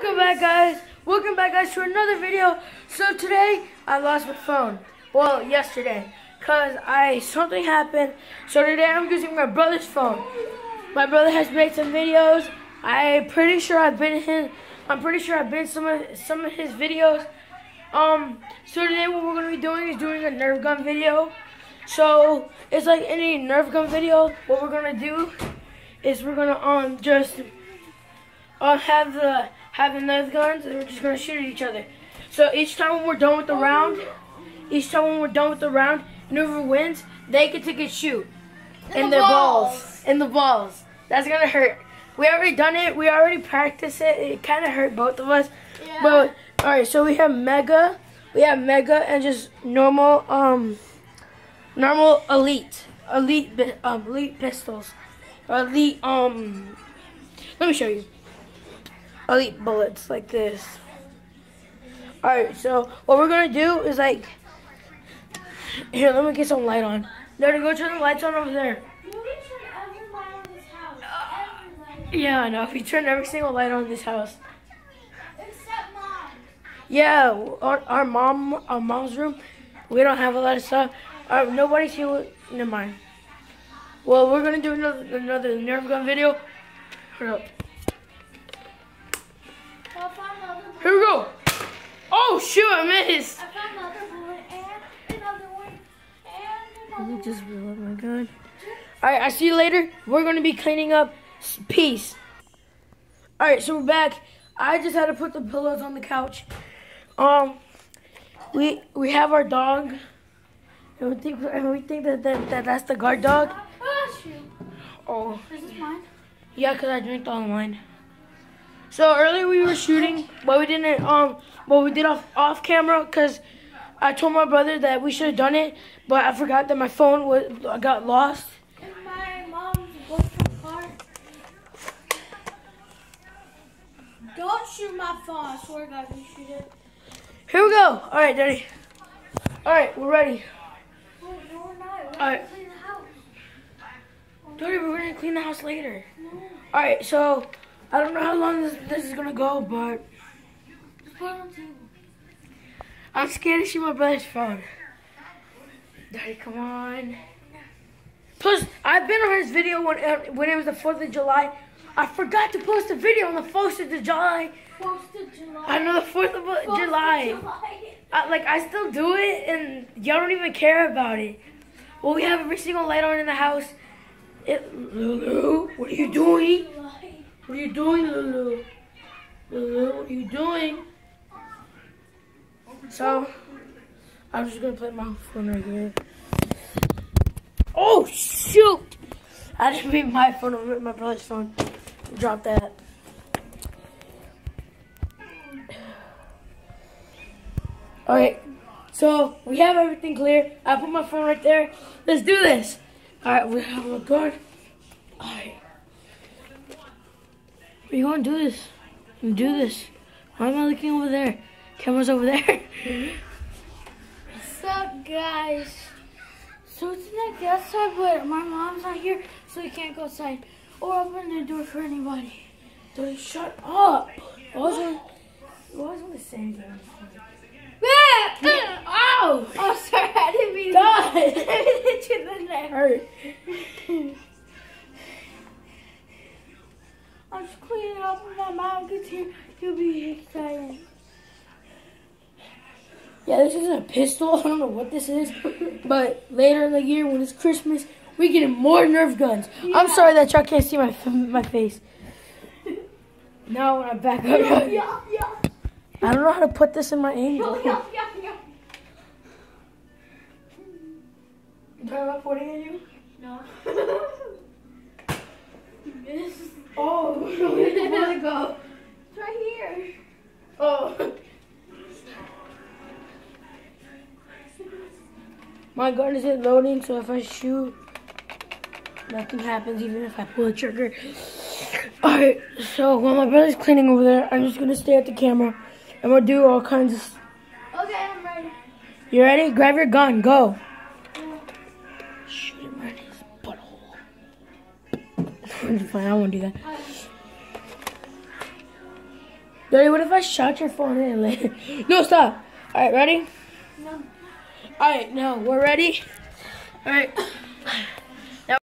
Welcome back guys. Welcome back guys to another video. So today I lost my phone. Well, yesterday. Cause I something happened. So today I'm using my brother's phone. My brother has made some videos. I'm pretty sure I've been in I'm pretty sure I've been some of some of his videos. Um so today what we're gonna be doing is doing a Nerf gun video. So it's like any Nerf gun video. What we're gonna do is we're gonna um just uh, have the have those guns and we're just gonna shoot at each other. So each time when we're done with the round, each time when we're done with the round, and whoever wins, they can take a shoot in, the balls. balls. In the balls. That's gonna hurt. We already done it. We already practiced it. It kind of hurt both of us. Yeah. But all right, so we have mega, we have mega, and just normal, um, normal elite, elite, um, elite pistols, elite, um. Let me show you. Elite bullets like this. All right, so what we're gonna do is like, here, let me get some light on. No, go turn the lights on over there. Yeah, I know. If we turn every single light on in this house. Yeah, our, our mom, our mom's room, we don't have a lot of stuff. Uh, nobody's here. With, never mind. Well, we're gonna do another another Nerf gun video. Hold up. Here we go. Oh shoot! I missed. I found another bullet and another one and another one. just reload my gun. All right, I see you later. We're gonna be cleaning up. Peace. All right, so we're back. I just had to put the pillows on the couch. Um, we we have our dog, and we think and we think that, that, that that's the guard dog. Shoot. Oh, Is this mine? yeah, cause I drank all mine. So earlier we were shooting, but we didn't. Um, but we did off off camera, cause I told my brother that we should have done it, but I forgot that my phone was got lost. In my mom's boyfriend car. Don't shoot my phone. I swear to God, you shoot it. Here we go. All right, Daddy. All right, we're ready. Oh, no, we're not. We're Alright. clean the house. Daddy, we're gonna clean the house later. No. All right, so I don't know how long this, this is gonna go, but Just put it on the table. I'm scared to shoot my brother's phone. Daddy, come on. Plus, I've been on his video when uh, when it was the Fourth of July. I forgot to post a video on the Fourth of July. Fourth of July. I know the Fourth of Fourth of July. July. I, like I still do it, and y'all don't even care about it. Well, we have every single light on in the house. It, Lulu, what are you doing? What are you doing, Lulu? Lulu, what are you doing? So, I'm just gonna play my phone right here. Oh shoot! I didn't my phone. I my brother's phone. Drop that. All right. So we have everything clear. I put my phone right there. Let's do this. All right. We have a guard. All right. We gonna do this. Do this. Why am I looking over there? Camera's over there. What's up, guys? So tonight, the outside, but my mom's not here, so we can't go outside or open the door for anybody. Dude, shut up. I was on. I was on the same thing. oh! Oh, sorry, I didn't mean God. I didn't hit you in the neck. Hurt. I'm just cleaning up when my mom gets here. You'll be excited. Yeah, this isn't a pistol. I don't know what this is. But later in the year, when it's Christmas, we get more Nerf guns. I'm sorry that y'all can't see my my face. Now when I back up, Yeah, yeah, yeah. I don't know how to put this in my angle. Yeah, yeah, yeah. Talking about pointing at you? No. you missed. Oh, where did the bullet go? It's right here. Oh. My gun isn't loading, so if I shoot, nothing happens, even if I pull the trigger. Alright, so while my brother's cleaning over there, I'm just gonna stay at the camera and we'll do all kinds of. Okay, I'm ready. You ready? Grab your gun, go. Fine, I won't do that. Daddy, what if I shot your phone in later? no, stop. All right, ready? No. All right, no, we're ready. All right.